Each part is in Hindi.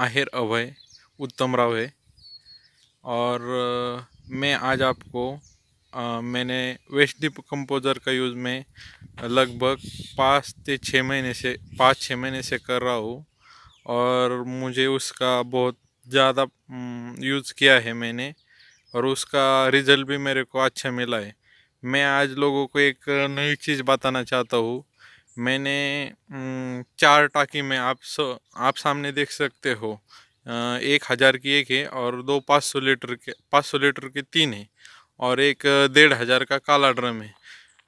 आहेर अभय उत्तम राव है। और मैं आज आपको आ, मैंने वेस्ट कंपोज़र का यूज़ में लगभग पाँच से छः महीने से पाँच छः महीने से कर रहा हूँ। और मुझे उसका बहुत ज़्यादा यूज़ किया है मैंने और उसका रिज़ल्ट भी मेरे को अच्छा मिला है। मैं आज लोगों को एक नई चीज़ बताना चाहता हूँ मैंने चार टाकी में आप सो, आप सामने देख सकते हो। एक हज़ार की एक है और दो पाँच सौ लीटर के, पाँच सौ लीटर के तीन है और एक डेढ़ हज़ार का काला ड्रम है।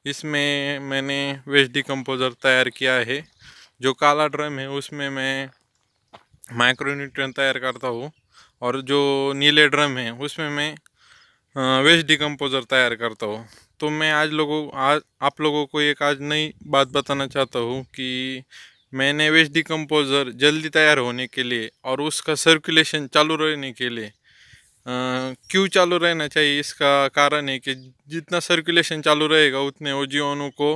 इसमें मैंने वेस्ट डिकम्पोज़र तैयार किया है। जो काला ड्रम है उसमें मैं माइक्रोन्यूट्रन तैयार करता हूँ और जो नीले ड्रम है उसमें मैं वेस्ट डिकम्पोज़र तैयार करता हूँ। तो मैं आज लोगों, आज आप लोगों को एक आज नई बात बताना चाहता हूँ कि मैंने वेस्ट डिकम्पोज़र जल्दी तैयार होने के लिए और उसका सर्कुलेशन चालू रहने के लिए क्यों चालू रहना चाहिए? इसका कारण है कि जितना सर्कुलेशन चालू रहेगा, उतने जीवाणु को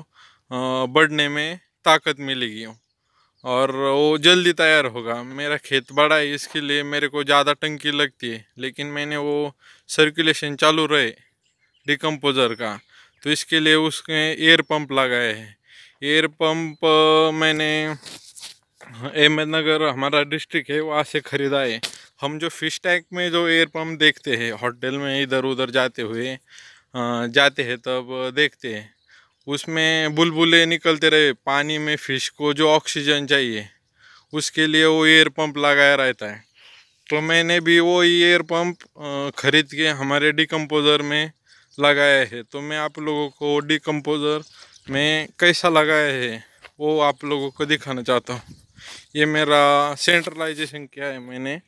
बढ़ने में ताकत मिलेगी। और वो जल्दी तैयार होगा। मेरा खेत बड़ा है, इसके लिए मेरे को ज़्यादा टंकी लगती है, लेकिन मैंने वो सर्कुलेशन चालू रहे डिकम्पोज़र का। तो इसके लिए उसके एयर पंप लगाए हैं। एयर पंप मैंने अहमदनगर हमारा डिस्ट्रिक्ट है, वहाँ से ख़रीदा है। हम जो फ़िश टैंक में जो एयर पंप देखते हैं होटल में इधर उधर जाते हुए जाते हैं, तब देखते हैं। उसमें बुलबुले निकलते रहे, पानी में फ़िश को जो ऑक्सीजन चाहिए, उसके लिए वो एयर पंप लगाया रहता है। तो मैंने भी वो एयर पंप ख़रीद के हमारे डिकम्पोज़र में लगाया है। तो मैं आप लोगों को डिकम्पोज़र में कैसा लगाया है, वो आप लोगों को दिखाना चाहता हूँ। ये मेरा सेंट्रलाइजेशन क्या है मैंने।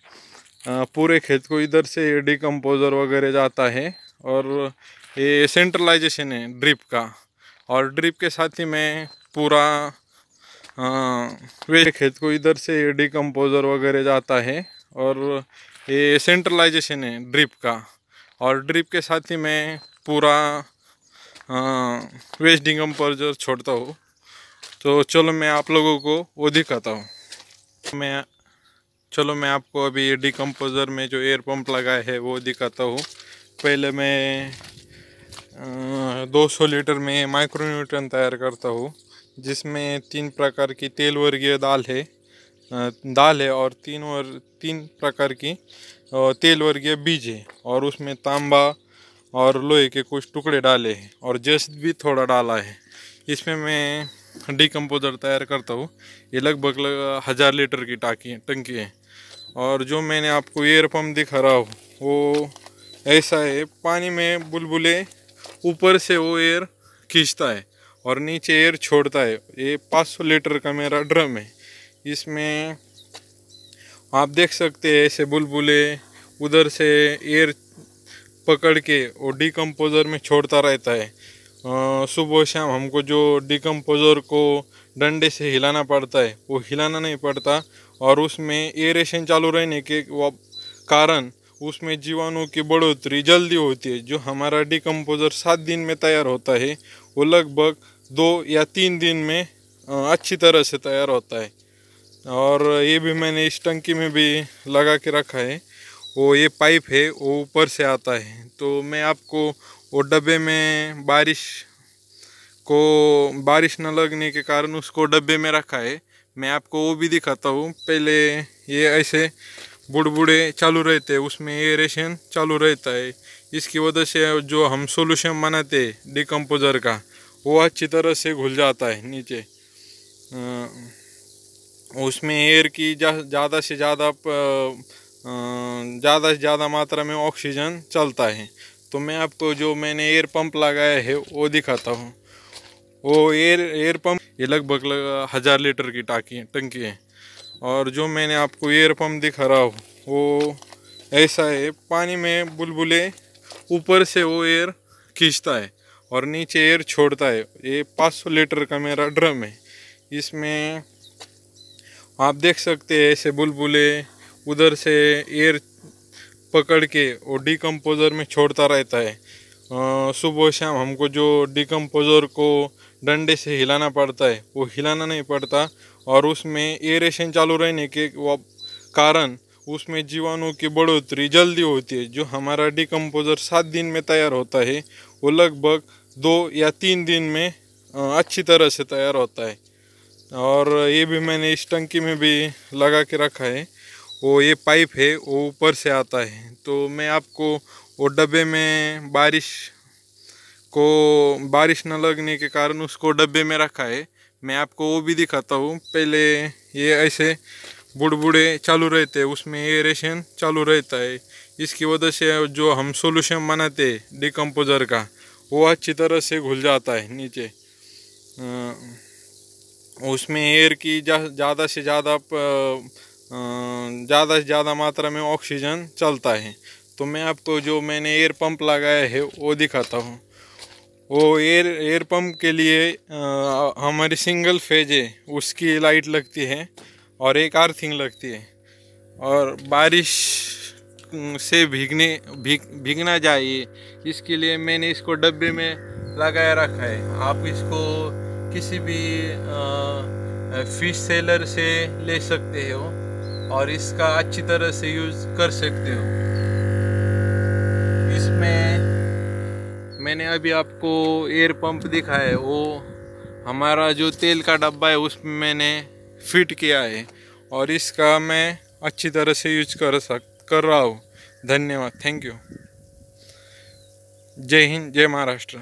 पूरे खेत को इधर से डिकम्पोज़र वगैरह जाता है और ये सेंट्रलाइजेशन है ड्रिप का। और ड्रिप के साथ ही मैं पूरा वे खेत को इधर से डिकम्पोज़र वगैरह जाता है और ये सेंट्रलाइजेशन है ड्रिप का। और ड्रिप के साथ ही मैं पूरा वेस्ट डिकम्पोज़र छोड़ता हूँ। तो चलो मैं आप लोगों को वो दिखाता हूँ। मैं, चलो मैं आपको अभी डिकम्पोज़र में जो एयर पंप लगाया है वो दिखाता हूँ। पहले मैं दो सौ लीटर में माइक्रोन्यूट्रन तैयार करता हूँ, जिसमें तीन प्रकार की तेल वर्गीय दाल है। दाल है और तीन वर, तीन प्रकार की तेल वर्गीय बीज है और उसमें तांबा और लोहे के कुछ टुकड़े डाले हैं और जस्ट भी थोड़ा डाला है। इसमें मैं डिकम्पोज़र तैयार करता हूँ। ये लगभग लग हज़ार लीटर की टाकी, टंकी है। और जो मैंने आपको एयर पम्प दिखा रहा हूँ, वो ऐसा है, पानी में बुलबुले ऊपर से वो एयर खींचता है और नीचे एयर छोड़ता है। ये 500 लीटर का मेरा ड्रम है। इसमें आप देख सकते हैं ऐसे बुलबुले उधर से एयर पकड़ के वो डिकम्पोज़र में छोड़ता रहता है। सुबह शाम हमको जो डिकम्पोज़र को डंडे से हिलाना पड़ता है, वो हिलाना नहीं पड़ता और उसमें एयरेशन चालू रहने के कारण उसमें जीवाणु की बढ़ोतरी जल्दी होती है, जो हमारा डिकम्पोज़र सात दिन में तैयार होता है, वो लगभग दो या तीन दिन में अच्छी तरह से तैयार होता है। और ये भी मैंने इस टंकी में भी लगा के रखा है। वो ये पाइप है, वो ऊपर से आता है। तो मैं आपको वो डब्बे में बारिश को, बारिश न लगने के कारण उसको डब्बे में रखा है। मैं आपको वो भी दिखाता हूँ। पहले ये ऐसे बुड़बुड़े चालू रहते हैं, उसमें ये रेशन चालू रहता है। इसकी वजह से जो हम सोल्यूशन बनाते डिकम्पोज़र का, वो अच्छी तरह से घुल जाता है नीचे। उसमें एयर की ज़्यादा से ज़्यादा ज़्यादा से ज़्यादा मात्रा में ऑक्सीजन चलता है। तो मैं आपको जो मैंने एयर पंप लगाया है, वो दिखाता हूँ। वो एयर एयर पंप ये लगभग लग हज़ार लीटर की टाकी टंकी है। और जो मैंने आपको एयर पंप दिखा रहा हूँ, वो ऐसा है, पानी में बुलबुले ऊपर से वो एयर खींचता है और नीचे एयर छोड़ता है। ये 500 लीटर का मेरा ड्रम है। इसमें आप देख सकते हैं ऐसे बुलबुले उधर से एयर पकड़ के वो डिकम्पोज़र में छोड़ता रहता है। सुबह शाम हमको जो डिकम्पोज़र को डंडे से हिलाना पड़ता है, वो हिलाना नहीं पड़ता और उसमें एयरेशन चालू रहने के कारण उसमें जीवाणु की बढ़ोतरी जल्दी होती है, जो हमारा डिकम्पोज़र सात दिन में तैयार होता है, वो लगभग दो या तीन दिन में अच्छी तरह से तैयार होता है। और ये भी मैंने इस टंकी में भी लगा के रखा है। वो ये पाइप है, वो ऊपर से आता है। तो मैं आपको, वो डब्बे में बारिश को, बारिश न लगने के कारण उसको डब्बे में रखा है। मैं आपको वो भी दिखाता हूँ। पहले ये ऐसे बुड़बुड़े चालू रहते हैं, उसमें एरेशन चालू रहता है। इसकी वजह से जो हम सोल्यूशन बनाते डिकम्पोज़र का, वो अच्छी तरह से घुल जाता है नीचे। उसमें एयर की ज़्यादा से ज़्यादा ज़्यादा से ज़्यादा मात्रा में ऑक्सीजन चलता है। तो मैं आपको जो मैंने एयर पंप लगाया है, वो दिखाता हूँ। वो एयर एयर पंप के लिए हमारी सिंगल फ़ेज़ है, उसकी लाइट लगती है और एक आर्थिंग लगती है। और बारिश से भीगने, भीग भीगना चाहिए इसके लिए मैंने इसको डब्बे में लगाया रखा है। आप इसको किसी भी फ़िश सेलर से ले सकते हो और इसका अच्छी तरह से यूज़ कर सकते हो। इसमें मैंने अभी आपको एयर पंप दिखाया है, वो हमारा जो तेल का डब्बा है उसमें मैंने फिट किया है और इसका मैं अच्छी तरह से यूज़ कर सक, कर रहा हूँ। धन्यवाद थैंक यू जय हिंद, जय महाराष्ट्र।